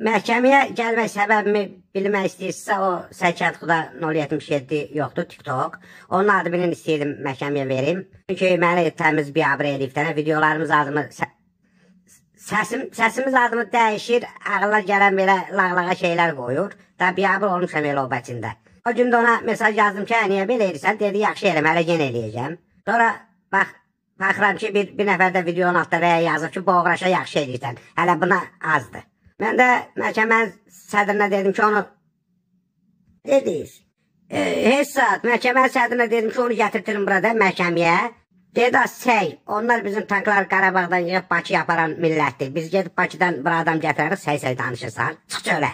Məhkəməyə gəlmək səbəbimi bilmək istəyirsinizsə, o Səkət Xuda 077 yoxdur TikTok. Onun adını istəyirdim məhkəməyə verim. Çünki məni təmiz bir abr eləyibdən videolarımız adımı sə səsim səsimiz adımı dəyişir, ağla gələn belə lağlağa şeylər qoyur. Da bir abr olmuşam elə o bəcində. O gün də ona mesaj yazdım ki, niyə belə edirsən? Dedi, yaxşı eləmə, hələ yenə eləyəcəm. Sonra bax Baxıram ki, bir, bir nəfər də videonun altında rəyə yazıb ki, boğraşa yaxşı edirsən. Hələ buna azdır. Mən də məhkəmənin sədrinə dedim ki, onu dediniz. E, heç saat məhkəmənin sədrinə dedim ki, onu gətirtirin burada məhkəməyə. Dedi, səy, onlar bizim tanklar Qarabağdan yığıb Bakıya aparan millətdir. Biz gedib Bakıdan bir adam gətirərik, səy-səy danışırsan. Çıx çölə.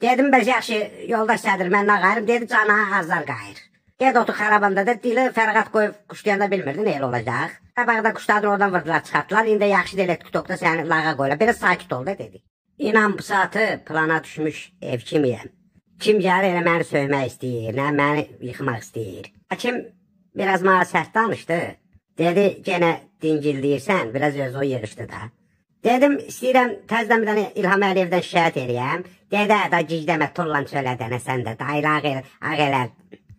Dedim, bəs yaxşı, yoldaş sədr, mən nə qayırım? Dedi, cana azlar qayır. Ged otur xarabanda da dili fərqat qoyub quşlayanda bilmirdin elə olacaq. Qabaqda quşladın oradan vurdular çıxartdılar. İndi yaxşı deyil TikTokda səni lağa qoyurlar. Belə sakit ol da dedi. İnan bu saatı plana düşmüş ev kimiyəm. Kim gəlir elə məni söymək istəyir, nə məni yıxmaq istəyir. Hakim biraz mənə sərt danışdı. Dedi, yenə dingildəyirsən, biraz öz o yığışdı da. Dedim, istəyirəm təzdən bir dənə İlham Əliyevdən şikayət eləyəm. Dedi, da gicdəmə tullan çölədənə sən də, da ayla ağ, ağ elər.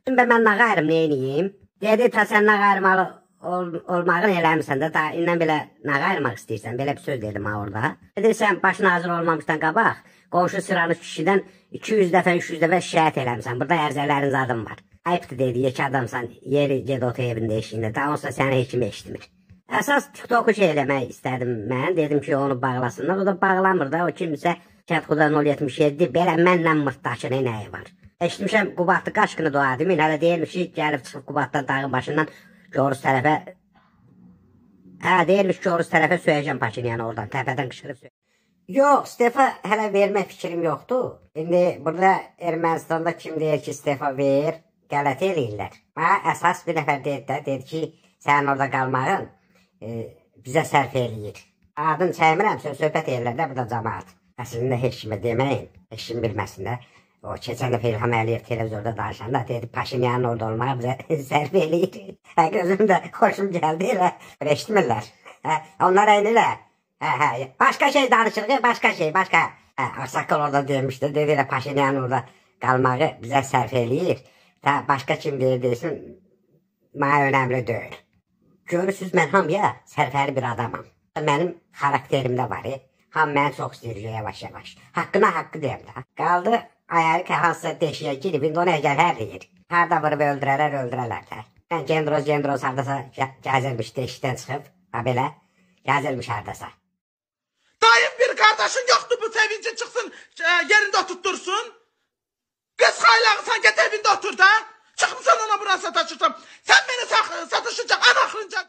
Şimdi mən nə qayırım, nə eləyim? Dedi, ta sən nə qayırmalı ol, olmağını eləmirsən də, da indən belə nə qayırmaq istəyirsən? Belə bir söz dedim ha orada. Dedi, sən baş nazir olmamışdan qabaq, qonşu sıranı kişidən 200 dəfə, 300 dəfə şikayət eləmirsən. Burada ərzələrin zadım var. Ayıbdır dedi, yekə adamsan, yeri ged otu evində eşiyində, da onsa səni heç kim eşitmir. Əsas TikToku şey eləmək istədim mən. Dedim ki, onu bağlasınlar. O da bağlamır da. O kimsə Kətxuda 077 belə mənlə mırtdaşır, nəyi var. Eşitmişəm Qubatlı qaşqını doğadı. Min hələ deyilmiş ki, gəlib çıxıb Qubatdan dağın başından Coruz tərəfə Hə, deyilmiş ki, Coruz tərəfə söyəcəm Paşinyanı oradan, təpədən qışqırıb söyəcəm. Yox, istefa hələ vermək fikrim yoxdur. İndi burada Ermənistanda kim deyir ki, istefa ver, qələt eləyirlər. Mənə əsas bir nəfər deyir də, deyir ki, sənin orada qalmağın e, bizə sərf eləyir. Adın çəkmirəm, söhbət eləyirlər də burada cəmaat. Əslində heç kimə deməyin, heç kim bilməsin də. O keçən dəfə İlham Əliyev televizorda danışanda dedi Paşinyanın orada olmağı bizə zərb eləyir. Hə, gözüm də xoşum gəldi elə. Eşitmirlər. Hə, onlar eynilər. Hə, hə, başqa şey danışırıq, başqa şey, başqa. Hə, Arsakal orada demişdi, dedi elə Paşinyanın orada qalmağı bizə sərf eləyir. Hə, başqa kim deyir desin, mənə önəmli deyil. Görürsüz, mən hamıya sərfəli bir adamam. Mənim xarakterimdə var. Ham məni çox istəyir yavaş-yavaş. Haqqına haqqı deyəm də. Qaldı ayarı hansısa deşiyə girib, indi onu əgər hərləyir. Harada vurub öldürərlər, öldürərlər də. Yəni, gendroz, gendroz hardasa gəzilmiş deşikdən çıxıb, ha belə, gəzilmiş hardasa. Dayım bir kardeşin yoktu bu sevinci çıksın e, yerinde oturtursun. Kız haylağısan git evinde otur da. Çıkmışsan ona burası sataşırsan. Sen beni satışacak an aklınca.